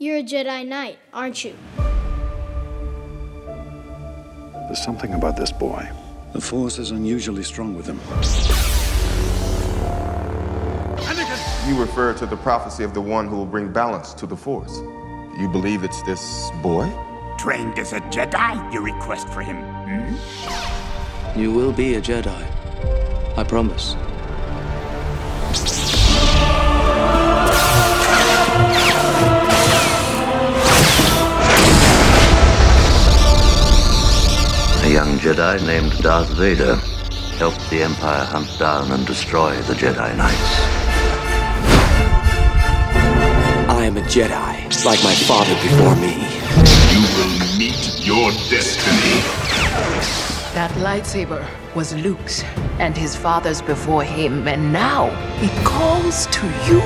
You're a Jedi Knight, aren't you? There's something about this boy. The Force is unusually strong with him. You refer to the prophecy of the one who will bring balance to the Force. You believe it's this boy? Trained as a Jedi, you request for him, hmm? You will be a Jedi. I promise. Jedi named Darth Vader helped the Empire hunt down and destroy the Jedi Knights. I am a Jedi, like my father before me. You will meet your destiny. That lightsaber was Luke's and his father's before him, and now it calls to you.